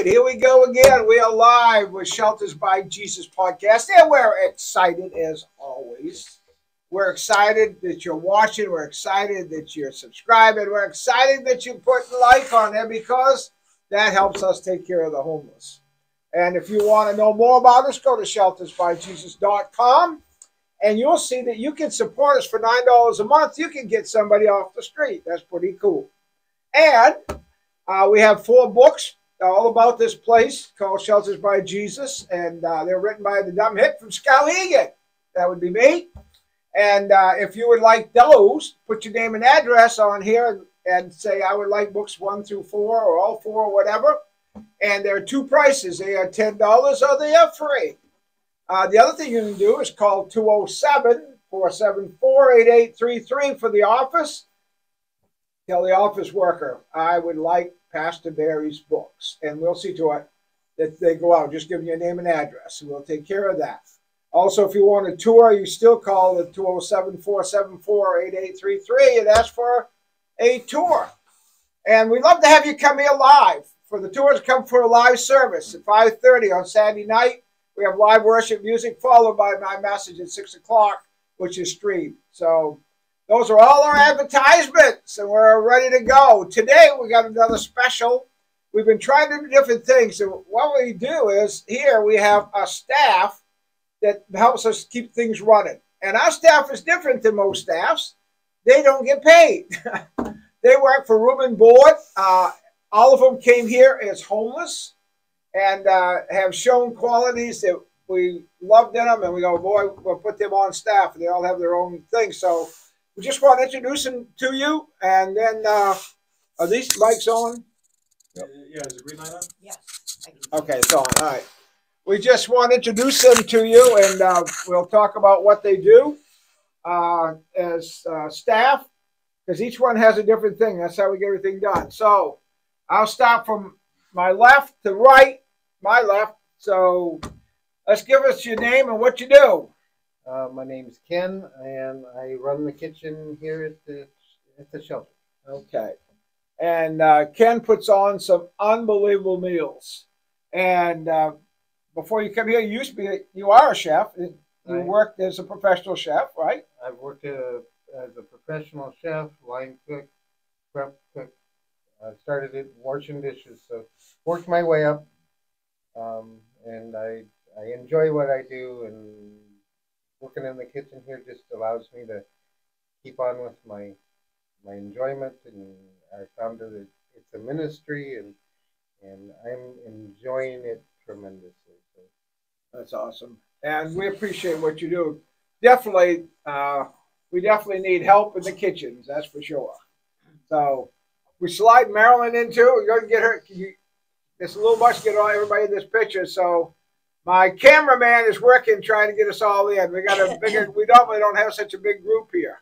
right, here we go again. We are live with Shelters by Jesus podcast, and we're excited as always. We're excited that you're watching. We're excited that you're subscribing. We're excited that you put like on there because that helps us take care of the homeless. And if you want to know more about us, go to sheltersbyjesus.com and you'll see that you can support us for $9 a month. You can get somebody off the street. That's pretty cool. And uh, we have four books all about this place called Shelters by Jesus, and uh, they're written by the dumb hit from Skowhegan. That would be me. And uh, if you would like those, put your name and address on here and say, I would like books one through four or all four or whatever. And there are two prices. They are $10 or they are free. Uh, the other thing you can do is call 207 474 8833 for the office. Tell the office worker, I would like Pastor Berry's books, and we'll see to it that they go out. Just give me your name and address, and we'll take care of that. Also, if you want a tour, you still call the 207 474 8833 and ask for a tour. And we'd love to have you come here live. For the tours, come for a live service at 5.30 on Saturday night. We have live worship music followed by my message at 6 o'clock, which is streamed. So those are all our advertisements, and we're ready to go. Today, we got another special. We've been trying to do different things. So what we do is here we have a staff that helps us keep things running. And our staff is different than most staffs. They don't get paid. they work for room and board. Uh, all of them came here as homeless and uh, have shown qualities that we loved in them. And we go, boy, we'll put them on staff. And they all have their own thing. So we just want to introduce him to you, and then uh, are these mics on? Yep. Yeah, is the green light on? Yes. Okay, it's on. All right. We just want to introduce them to you, and uh, we'll talk about what they do uh, as uh, staff, because each one has a different thing. That's how we get everything done. So I'll start from my left to right, my left. So let's give us your name and what you do. Uh, my name is Ken, and I run the kitchen here at the at the shelter. Okay. And uh, Ken puts on some unbelievable meals. And uh, before you come here, you used to be you are a chef. You right. worked as a professional chef, right? I've worked a, as a professional chef, line cook, prep cook. I started it washing dishes, so worked my way up. Um, and I I enjoy what I do and working in the kitchen here just allows me to keep on with my my enjoyment and I found that it's a ministry and and I'm enjoying it tremendously. So. That's awesome, and we appreciate what you do. Definitely, uh, we definitely need help in the kitchens. That's for sure. So we slide Marilyn into. Going to get her. You, it's a little much to get all everybody in this picture. So my cameraman is working trying to get us all in. We got a bigger. we normally don't have such a big group here.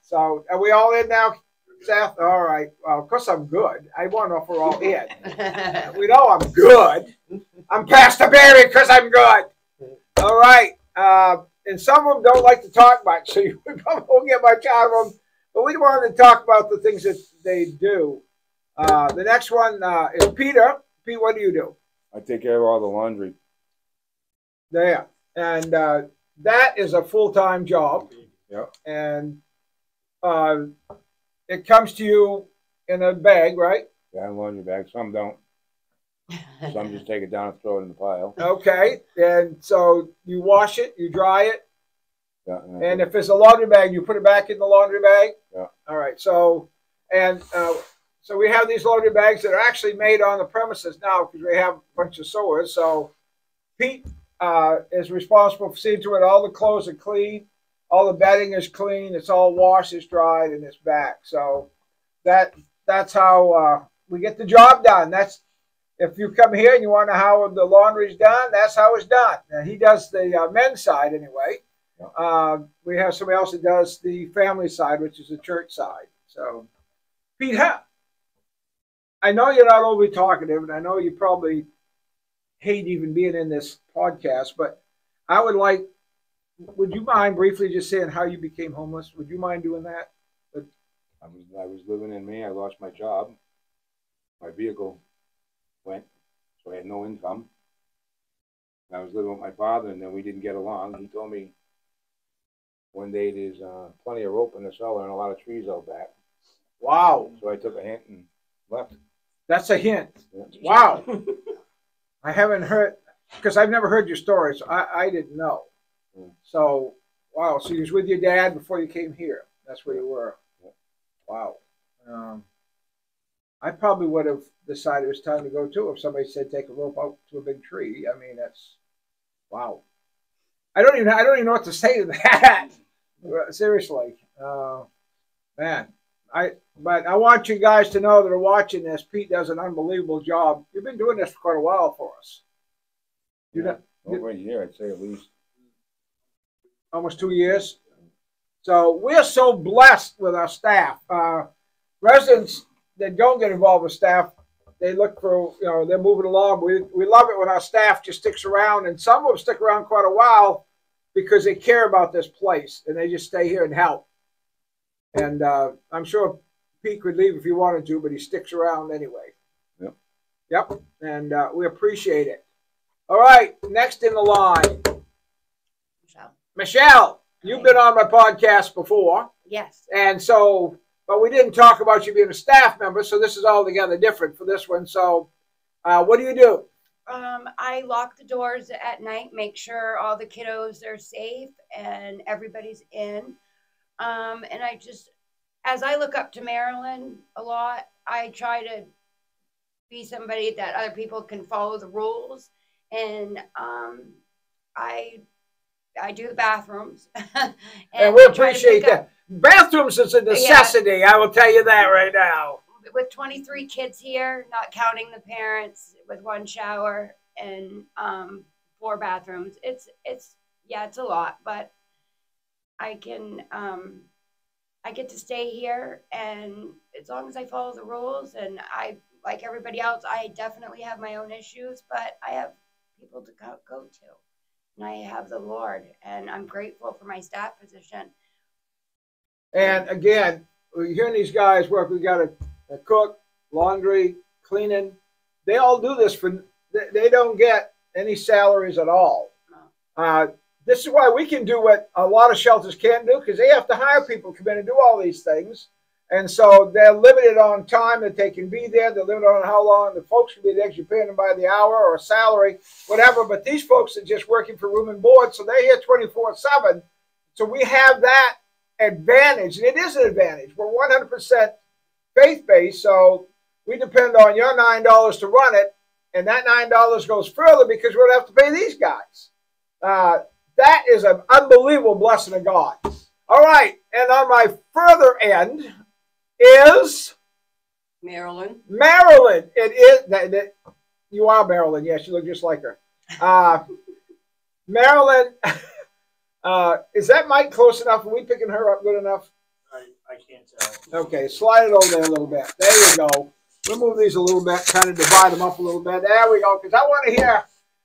So are we all in now, Seth? All right. Well, of course I'm good. I want to know if we're all in. we know I'm good. I'm Pastor Berry because I'm good. All right. Uh, and some of them don't like to talk much, so you won't get much out of them. But we wanted to talk about the things that they do. Uh, the next one uh, is Peter. Pete, what do you do? I take care of all the laundry. There. And uh, that is a full time job. Yeah. And uh, it comes to you in a bag, right? Yeah, in laundry bag. Some don't. Some just take it down and throw it in the pile. Okay. And so you wash it, you dry it. Yeah. And, and if it's a laundry bag, you put it back in the laundry bag. Yeah. All right. So, and uh, so we have these laundry bags that are actually made on the premises now because we have a bunch of sewers. So Pete uh, is responsible for seeing to it all the clothes are clean, all the bedding is clean, it's all washed, it's dried, and it's back. So that that's how uh, we get the job done. That's if you come here and you want to know how the laundry's done, that's how it's done. Now, he does the uh, men's side anyway. Uh, we have somebody else that does the family side, which is the church side. So, Pete, how, I know you're not overly talkative, and I know you probably hate even being in this podcast, but I would like, would you mind briefly just saying how you became homeless? Would you mind doing that? I was I was living in Maine. I lost my job. My vehicle went, so I had no income. I was living with my father, and then we didn't get along. He told me one day there's uh, plenty of rope in the cellar and a lot of trees out back. Wow, So I took a hint and left. that's a hint. Yeah. Wow. I haven't heard because I've never heard your story, so I, I didn't know. Mm. So wow, so you was with your dad before you came here. That's where you were. Yeah. Wow. Um, I probably would have decided it was time to go too if somebody said take a rope out to a big tree. I mean that's wow. I don't even I don't even know what to say to that. Seriously, uh, man. I but I want you guys to know that are watching this. Pete does an unbelievable job. You've been doing this for quite a while for us. You know, Over a year, I'd say at least. almost two years. So we're so blessed with our staff. Uh, residents that don't get involved with staff, they look for you know they're moving along. We we love it when our staff just sticks around, and some of them stick around quite a while because they care about this place and they just stay here and help. And uh, I'm sure Pete could leave if he wanted to, but he sticks around anyway. Yep. Yep. And uh, we appreciate it. All right, next in the line, Michelle. Michelle. You've been on my podcast before, Yes. and so, but we didn't talk about you being a staff member, so this is altogether different for this one. So, uh, what do you do? Um, I lock the doors at night, make sure all the kiddos are safe and everybody's in. Um, and I just, as I look up to Marilyn a lot, I try to be somebody that other people can follow the rules. And um, I, I do the bathrooms. and, And we I try to appreciate pick up- that. Bathrooms is a necessity. I will tell you that right now. with 23 kids here, not counting the parents, with one shower and um, four bathrooms. It's it's yeah, it's a lot, but I can um, I get to stay here, and as long as I follow the rules, and I like everybody else, I definitely have my own issues, but I have people to go, go to, and I have the Lord, and I'm grateful for my staff position. And again, we're hearing these guys work. We got a, a cook, laundry, cleaning. They all do this for. They, they don't get any salaries at all. Uh, this is why we can do what a lot of shelters can't do because they have to hire people to come in and do all these things. And so they're limited on time that they can be there. They're limited on how long the folks can be there. you're paying them by the hour or salary, whatever. But these folks are just working for room and board, so they're here 24 7. So we have that advantage, and it is an advantage. We're 100% faith based, so we depend on your $9 to run it, and that $9 goes further because we don't have to pay these guys. Uh, that is an unbelievable blessing of God. All right, and on my further end is Maryland. Marilyn. It is that, that you are Marilyn. Yes, you look just like her. Uh, Marilyn, uh, is that mic close enough? Are we picking her up good enough? I, I can't tell. Okay, slide it over there a little bit. There you go. We'll move these a little bit, kind of divide them up a little bit. There we go. Because I want to hear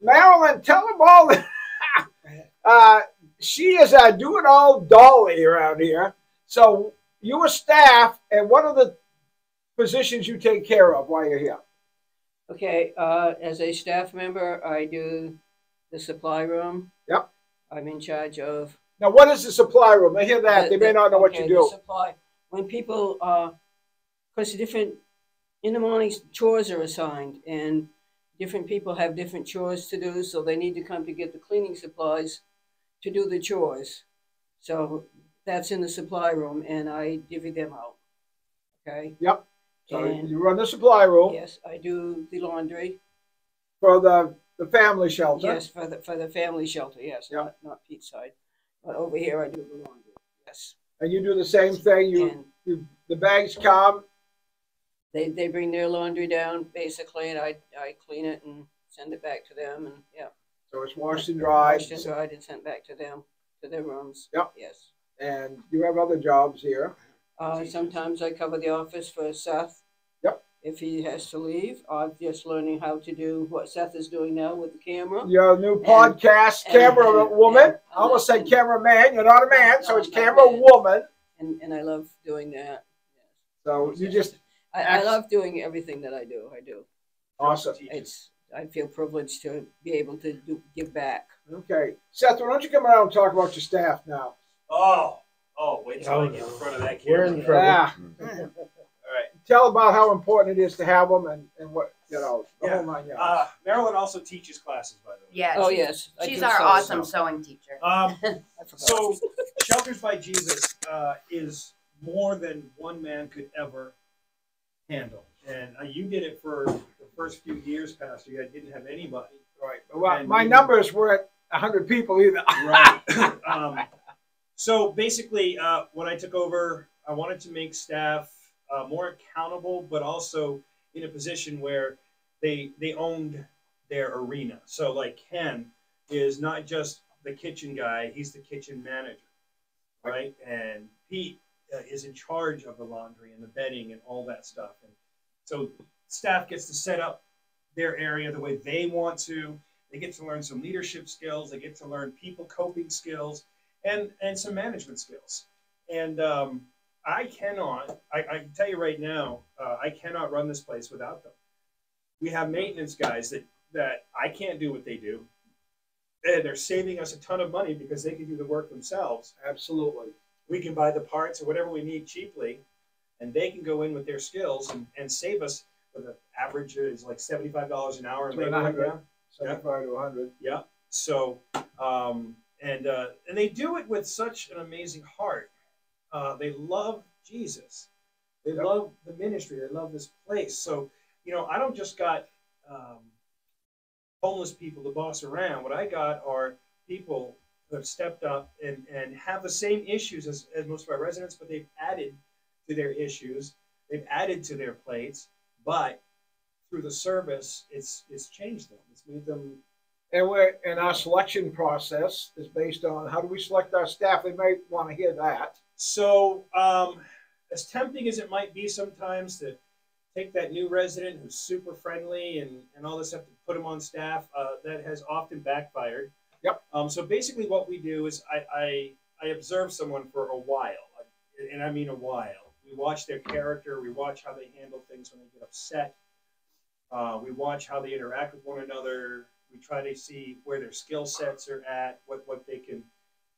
Marilyn tell them all. uh, she is a do it all dolly around here. So you are staff, and what are the positions you take care of while you're here? Okay, uh, as a staff member, I do the supply room. Yep. I'm in charge of. Now, what is the supply room? They hear that. the- They may the- not know what okay, you the do. Supply, when people, uh, because different, in the morning, chores are assigned and different people have different chores to do, so they need to come to get the cleaning supplies to do the chores. So that's in the supply room and I divvy them out. Okay, Yep. So and- you run the supply room yes, I do the laundry. for the, the family shelter. Yes, for the, for the family shelter, yes, Yeah. not, not Pete's side. But over here I do the laundry, yes. And you do the same thing. You, And you the bags come. they, they bring their laundry down basically and I, I clean it and send it back to them and, yeah. So it's washed and dried. Washed and dried and sent back to them, to their rooms. Yep. Yes. And you have other jobs here. Uh, sometimes I cover the office for Seth. Yep. If he has to leave, I'm just learning how to do what Seth is doing now with the camera. Your new podcast, and- Camera and- Woman. and- I almost said camera man. You're not a man, so it's I'm not a Camera man. Woman. And, and I love doing that. So you just I, I love doing everything that I do. I do. awesome. It's I feel privileged to be able to do, give back. Okay, Seth, why don't you come around and talk about your staff now? Oh, oh, wait till I get in front of that camera. We're in trouble. Yeah, All right. tell about how important it is to have them and, and what you know. The Yeah. whole nine yards. Uh, Marilyn also teaches classes, by the way. Yeah. Oh yes, I She's our so- awesome sewing teacher. Um, so, Shelters by Jesus uh, is more than one man could ever handle. And uh, you did it for the first few years, Pastor. You didn't have anybody. right. Well, and my you- numbers weren't hundred people either. Right. um, so basically, uh, when I took over, I wanted to make staff uh, more accountable, but also in a position where they they owned their arena. So like Ken is not just the kitchen guy; he's the kitchen manager, right? And Pete uh, is in charge of the laundry and the bedding and all that stuff. And so staff gets to set up their area the way they want to. They get to learn some leadership skills. They get to learn people coping skills and and some management skills. And um, I cannot. I, I can tell you right now, uh, I cannot run this place without them. We have maintenance guys that that I can't do what they do. And they're saving us a ton of money because they can do the work themselves. Absolutely. We can buy the parts or whatever we need cheaply, and they can go in with their skills and, and save us. An average is like seventy five dollars an hour in To an labor right now. Seventy-five to hundred. Yeah. So, um, and uh, and they do it with such an amazing heart. Uh, they love Jesus. They Yep. love the ministry. They love this place. So, you know, I don't just got um, homeless people to boss around. What I got are people who have stepped up and, and have the same issues as, as most of our residents, but they've added to their issues. They've added to their plates, but through the service, it's it's changed them. It's made them And we're and our selection process is based on how do we select our staff. They might want to hear that. So, um, as tempting as it might be sometimes to take that new resident who's super friendly and, and all this stuff to put them on staff, uh, that has often backfired. Yep. Um, so basically, what we do is I, I, I observe someone for a while, and I mean a while. We watch their character. We watch how they handle things when they get upset. Uh, we watch how they interact with one another. We try to see where their skill sets are at, what, what they can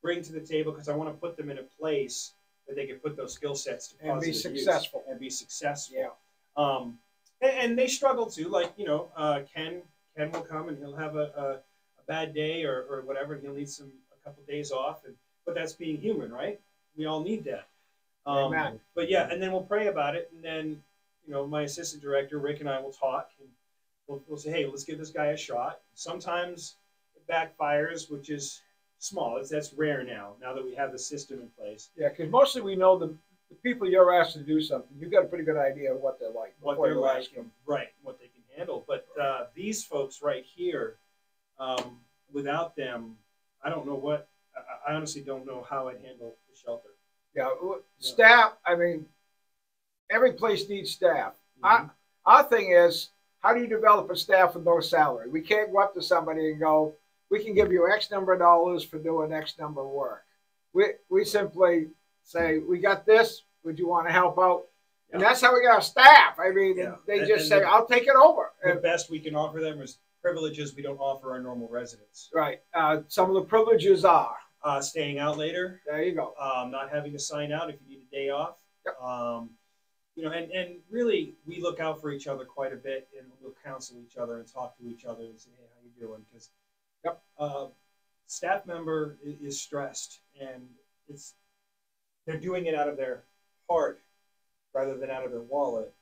bring to the table, because I want to put them in a place that they can put those skill sets to And be successful. and be successful. Yeah. Um, and, and they struggle too. Like you know, uh, Ken Ken will come and he'll have a, a, a bad day or, or whatever, and he'll need some a couple days off. And but that's being human, right? We all need that. Um, Amen. But yeah, and then we'll pray about it, and then you know, my assistant director Rick and I will talk, and we'll, we'll say, hey, let's give this guy a shot. Sometimes it backfires, which is small. It's, that's rare now. Now that we have the system in place. Yeah, because mostly we know the, the people you're asked to do something. You've got a pretty good idea of what they're like. what they're like, them. right? What they can handle. But uh, these folks right here, um, without them, I don't know what. I, I honestly don't know how I'd handle the shelter. Yeah, staff. I mean, every place needs staff. Mhm. Our thing is, how do you develop a staff with no salary? We can't go up to somebody and go, "We can give you X number of dollars for doing X number of work." We we simply say, "We got this. Would you want to help out?" And that's how we got our staff. I mean, Yeah. they And- just and say, the- "I'll take it over." the And- best we can offer them is privileges we don't offer our normal residents. right. Uh, some of the privileges are Uh, staying out later, there. You go. um, not having to sign out if you need a day off. Yep. Um, you know, and, and really, we look out for each other quite a bit, and we'll counsel each other and talk to each other and say, "Hey, how you doing?" Because, Yep. uh, staff member is, is stressed, and it's they're doing it out of their heart rather than out of their wallet.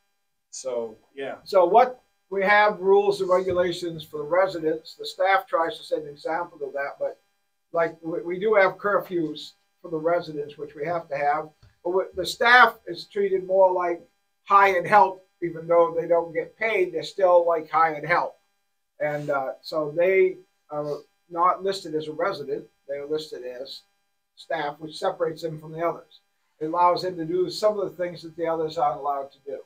So, yeah, So what we have rules and regulations for the residents. The staff tries to set an example of that, but like we, do have curfews for the residents, which we have to have. But the staff is treated more like hired help, even though they don't get paid. They're still like hired help, and uh, so they are not listed as a resident. They're listed as staff, which separates them from the others. It allows them to do some of the things that the others aren't allowed to do.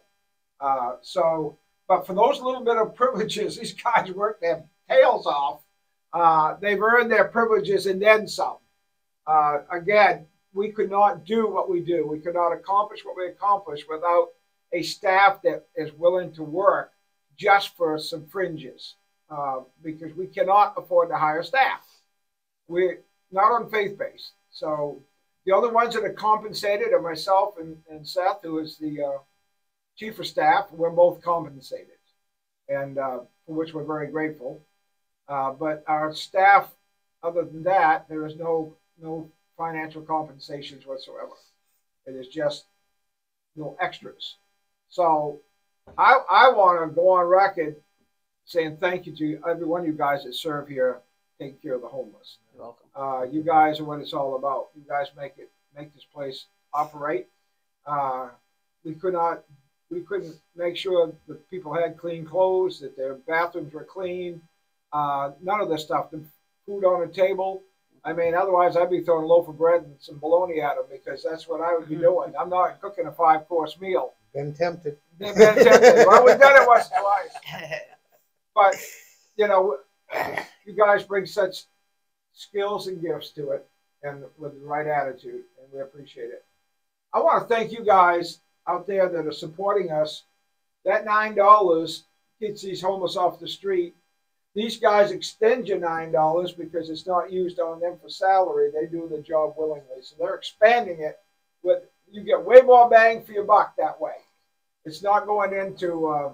Uh, so, but for those little bit of privileges, these guys work their tails off. Uh, they've earned their privileges and then some. Uh, again, we could not do what we do. We could not accomplish what we accomplish without a staff that is willing to work just for some fringes. uh, because we cannot afford to hire staff. We're not on faith based. So the only ones that are compensated are myself and, and Seth, who is the uh, chief of staff. We're both compensated, and uh, for which we're very grateful. Uh, but our staff, other than that, there is no no financial compensations whatsoever. It is just no extras. So I I want to go on record saying thank you to every one of you guys that serve here, taking care of the homeless. You're welcome. Uh, you guys are what it's all about. You guys make it make this place operate. Uh, we could not we couldn't make sure that people had clean clothes, that their bathrooms were clean, uh, none of this stuff. The food on the table. I mean, otherwise I'd be throwing a loaf of bread and some bologna at them because that's what I would be doing. I'm not cooking a five course meal. Been tempted. Been tempted. well, we've done it once or twice. But you know, you guys bring such skills and gifts to it, and with the right attitude, and we appreciate it. I want to thank you guys out there that are supporting us. That nine dollars gets these homeless off the street. These guys extend you nine dollars because it's not used on them for salary. They do the job willingly, so they're expanding it. With you get way more bang for your buck that way. It's not going into uh,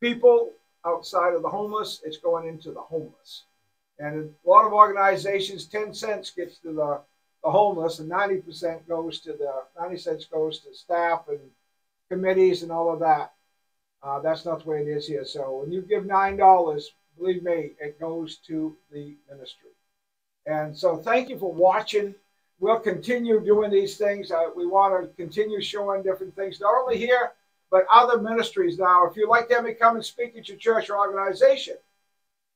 people outside of the homeless. It's going into the homeless. And a lot of organizations, 10 cents gets to the, the homeless and 90% goes to the, 90 cents goes to staff and committees and all of that. Uh, that's not the way it is here. So when you give $9, believe me, it goes to the ministry. And so thank you for watching. We'll continue doing these things. Uh, we want to continue showing different things, not only here, but other ministries. Now, if you'd like to have me come and speak at your church or organization,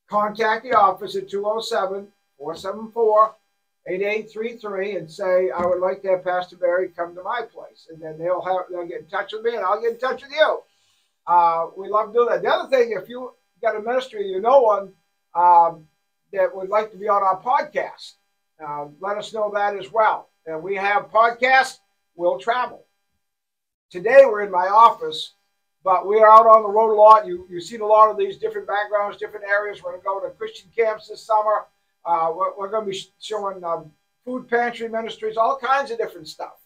contact the office at 207 474 8833 and say, I would like to have Pastor Berry come to my place. And then they'll have they'll get in touch with me and I'll get in touch with you. Uh, we love to do that. The other thing, if you got a ministry, you know one um, that would like to be on our podcast, uh, let us know that as well. And we have podcasts, we'll travel. Today we're in my office but we are out on the road a lot. You you've seen a lot of these different backgrounds, different areas. We're going to go to Christian camps this summer. Uh, we're, we're going to be showing um, food pantry ministries, all kinds of different stuff.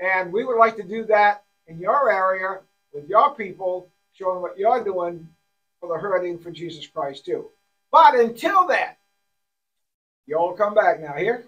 And we would like to do that in your area with your people, showing what you're doing for the hurting for Jesus Christ too. But until then, you all come back now here.